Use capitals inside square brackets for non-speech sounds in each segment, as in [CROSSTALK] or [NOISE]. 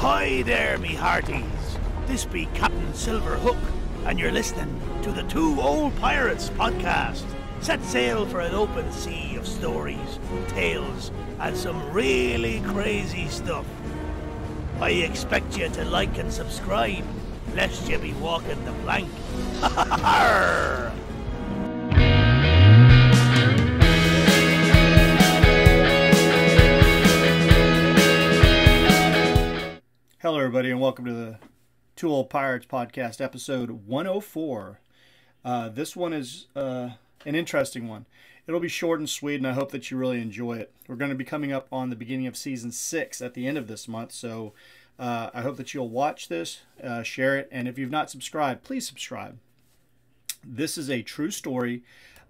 Ahoy there, me hearties! This be Captain Silver Hook, and you're listening to the Two Old Pirates podcast. Set sail for an open sea of stories, tales, and some really crazy stuff. I expect you to like and subscribe, lest you be walking the plank. [LAUGHS] Hello, everybody, and welcome to the Two Old Pirates podcast, episode 104. Uh, this one is uh, an interesting one. It'll be short and sweet, and I hope that you really enjoy it. We're going to be coming up on the beginning of season six at the end of this month, so uh, I hope that you'll watch this, uh, share it, and if you've not subscribed, please subscribe. This is a true story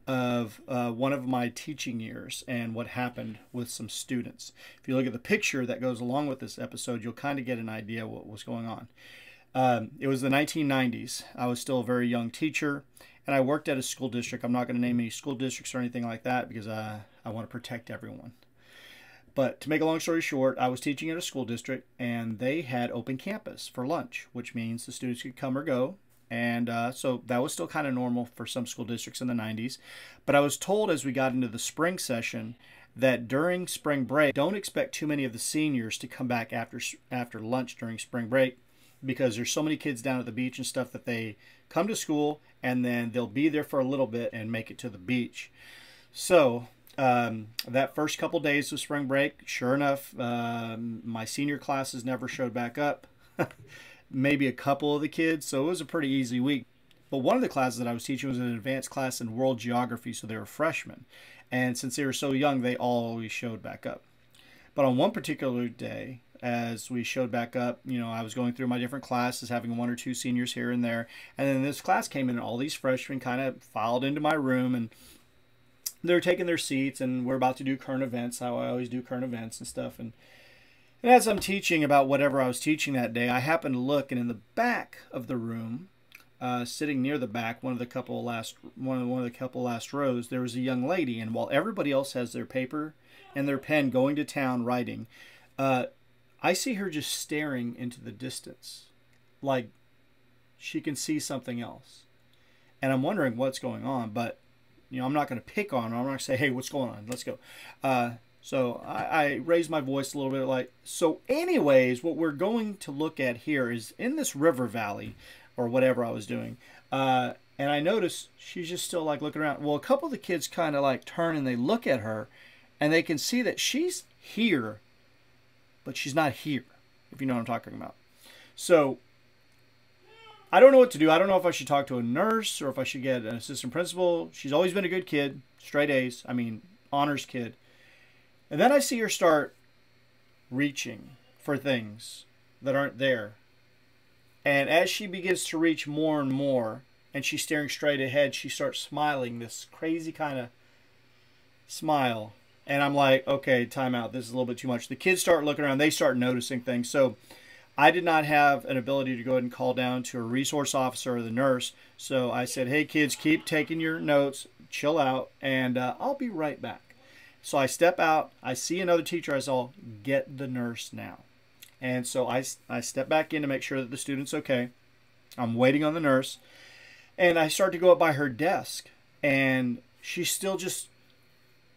of uh, one of my teaching years and what happened with some students. If you look at the picture that goes along with this episode, you'll kind of get an idea what was going on. Um, it was the 1990s. I was still a very young teacher, and I worked at a school district. I'm not going to name any school districts or anything like that because uh, I want to protect everyone. But to make a long story short, I was teaching at a school district, and they had open campus for lunch, which means the students could come or go and uh, so that was still kind of normal for some school districts in the 90s. But I was told as we got into the spring session that during spring break, don't expect too many of the seniors to come back after after lunch during spring break because there's so many kids down at the beach and stuff that they come to school and then they'll be there for a little bit and make it to the beach. So um, that first couple days of spring break, sure enough, um, my senior classes never showed back up. [LAUGHS] maybe a couple of the kids, so it was a pretty easy week. But one of the classes that I was teaching was an advanced class in world geography, so they were freshmen. And since they were so young, they all always showed back up. But on one particular day, as we showed back up, you know, I was going through my different classes, having one or two seniors here and there. And then this class came in, and all these freshmen kind of filed into my room, and they're taking their seats, and we're about to do current events, how I always do current events and stuff. And and as I'm teaching about whatever I was teaching that day, I happened to look, and in the back of the room, uh, sitting near the back, one of the couple last one of one of the couple last rows, there was a young lady, and while everybody else has their paper and their pen going to town writing, uh, I see her just staring into the distance, like she can see something else, and I'm wondering what's going on. But you know, I'm not going to pick on her. I'm not going to say, "Hey, what's going on? Let's go." Uh, so I, I raised my voice a little bit like, so anyways, what we're going to look at here is in this river valley or whatever I was doing. Uh, and I noticed she's just still like looking around. Well, a couple of the kids kind of like turn and they look at her and they can see that she's here, but she's not here, if you know what I'm talking about. So I don't know what to do. I don't know if I should talk to a nurse or if I should get an assistant principal. She's always been a good kid, straight A's. I mean, honors kid. And then I see her start reaching for things that aren't there. And as she begins to reach more and more, and she's staring straight ahead, she starts smiling this crazy kind of smile. And I'm like, okay, time out. This is a little bit too much. The kids start looking around, they start noticing things. So I did not have an ability to go ahead and call down to a resource officer or the nurse. So I said, hey, kids, keep taking your notes, chill out, and uh, I'll be right back. So I step out, I see another teacher, I saw, get the nurse now. And so I, I step back in to make sure that the student's okay. I'm waiting on the nurse. And I start to go up by her desk. And she's still just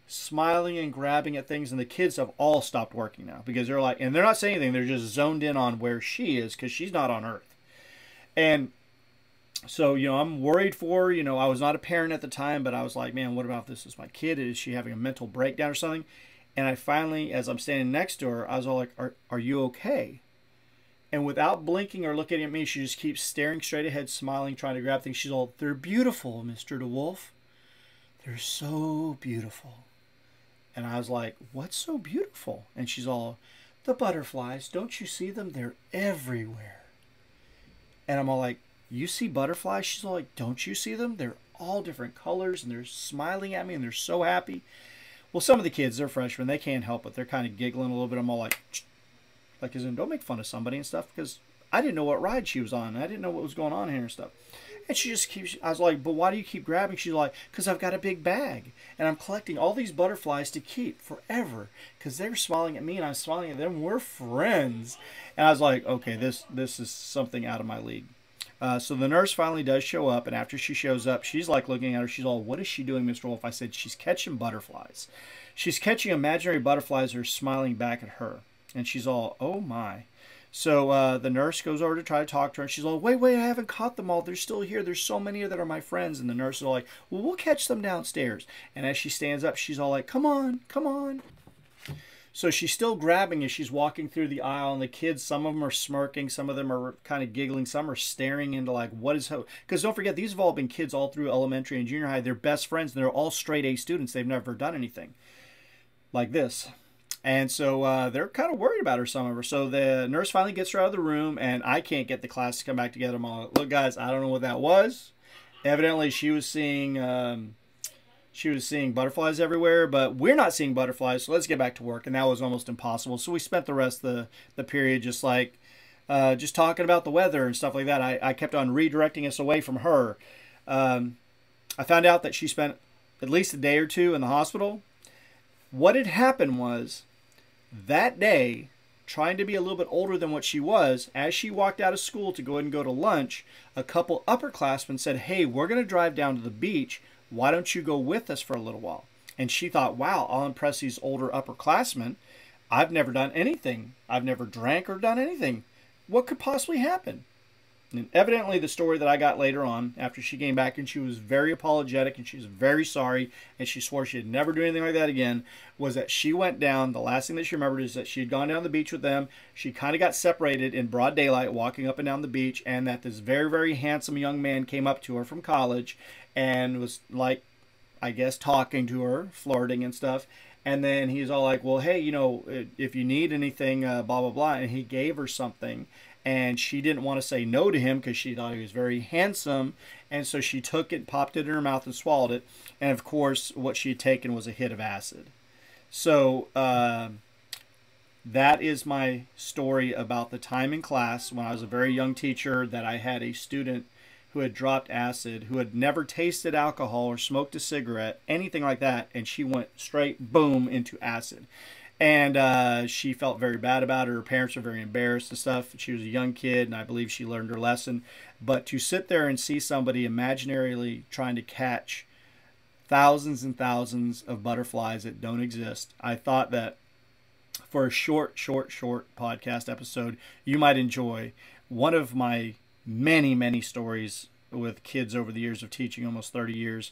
smiling and grabbing at things. And the kids have all stopped working now because they're like, and they're not saying anything. They're just zoned in on where she is because she's not on Earth. And so you know i'm worried for you know i was not a parent at the time but i was like man what about this is my kid? Is she having a mental breakdown or something? And i finally as i'm standing next to her i was all like are, are you okay? And without blinking or looking at me she just keeps staring straight ahead smiling trying to grab things. She's all they're beautiful mr dewolf. They're so beautiful. And i was like what's so beautiful? And she's all the butterflies. Don't you see them? They're everywhere. And i'm all like you see butterflies? She's like, don't you see them? They're all different colors and they're smiling at me and they're so happy. Well, some of the kids, they're freshmen, they can't help it. They're kind of giggling a little bit. I'm all like, like, as in, don't make fun of somebody and stuff because I didn't know what ride she was on. I didn't know what was going on here and stuff. And she just keeps, I was like, but why do you keep grabbing? She's like, because I've got a big bag and I'm collecting all these butterflies to keep forever because they're smiling at me and I'm smiling at them. We're friends. And I was like, okay, this, this is something out of my league. Uh, so the nurse finally does show up, and after she shows up, she's like looking at her. She's all, "What is she doing, Mr. Wolf?" I said, "She's catching butterflies. She's catching imaginary butterflies that are smiling back at her." And she's all, "Oh my!" So uh, the nurse goes over to try to talk to her, and she's all, "Wait, wait, I haven't caught them all. They're still here. There's so many that are my friends." And the nurse is all like, "Well, we'll catch them downstairs." And as she stands up, she's all like, "Come on, come on." So she's still grabbing as she's walking through the aisle, and the kids, some of them are smirking, some of them are kind of giggling, some are staring into like, what is hope? Because don't forget, these have all been kids all through elementary and junior high. They're best friends, and they're all straight A students. They've never done anything like this. And so uh, they're kind of worried about her, some of her. So the nurse finally gets her out of the room, and I can't get the class to come back together. I'm all, look, guys, I don't know what that was. Evidently, she was seeing. Um, she was seeing butterflies everywhere, but we're not seeing butterflies, so let's get back to work. And that was almost impossible. So we spent the rest of the, the period just like uh, just talking about the weather and stuff like that. I, I kept on redirecting us away from her. Um, I found out that she spent at least a day or two in the hospital. What had happened was that day, trying to be a little bit older than what she was, as she walked out of school to go and go to lunch, a couple upperclassmen said, Hey, we're going to drive down to the beach why don't you go with us for a little while? And she thought, wow, I'll impress these older upperclassmen. I've never done anything. I've never drank or done anything. What could possibly happen? And evidently, the story that I got later on, after she came back and she was very apologetic and she was very sorry and she swore she'd never do anything like that again, was that she went down. The last thing that she remembered is that she had gone down the beach with them. She kind of got separated in broad daylight walking up and down the beach, and that this very, very handsome young man came up to her from college and was like, I guess, talking to her, flirting and stuff. And then he's all like, well, hey, you know, if you need anything, uh, blah, blah, blah. And he gave her something and she didn't want to say no to him because she thought he was very handsome and so she took it popped it in her mouth and swallowed it and of course what she had taken was a hit of acid so uh, that is my story about the time in class when i was a very young teacher that i had a student who had dropped acid who had never tasted alcohol or smoked a cigarette anything like that and she went straight boom into acid and uh, she felt very bad about it. Her parents were very embarrassed and stuff. She was a young kid, and I believe she learned her lesson. But to sit there and see somebody imaginarily trying to catch thousands and thousands of butterflies that don't exist, I thought that for a short, short, short podcast episode, you might enjoy one of my many, many stories with kids over the years of teaching, almost 30 years.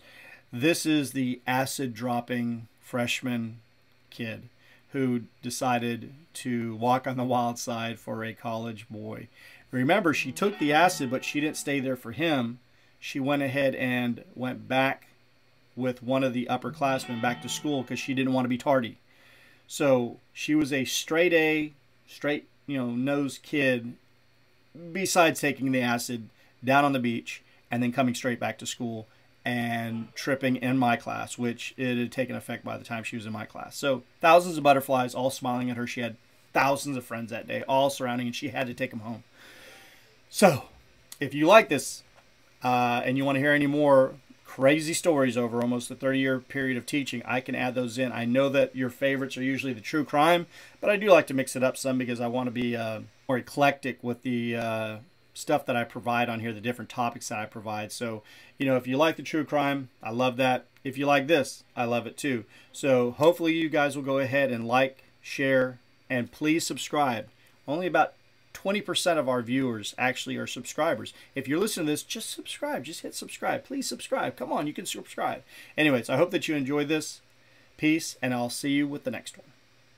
This is the acid dropping freshman kid who decided to walk on the wild side for a college boy. Remember, she took the acid, but she didn't stay there for him. She went ahead and went back with one of the upperclassmen back to school because she didn't want to be tardy. So she was a straight A, straight, you know, nose kid, besides taking the acid down on the beach and then coming straight back to school and tripping in my class, which it had taken effect by the time she was in my class. So thousands of butterflies all smiling at her. She had thousands of friends that day, all surrounding, and she had to take them home. So if you like this uh, and you want to hear any more crazy stories over almost a 30 year period of teaching, I can add those in. I know that your favorites are usually the true crime, but I do like to mix it up some because I want to be uh, more eclectic with the uh, stuff that I provide on here, the different topics that I provide. So, you know, if you like the true crime, I love that. If you like this, I love it too. So, hopefully, you guys will go ahead and like, share, and please subscribe. Only about 20% of our viewers actually are subscribers. If you're listening to this, just subscribe. Just hit subscribe. Please subscribe. Come on, you can subscribe. Anyways, I hope that you enjoyed this. Peace, and I'll see you with the next one.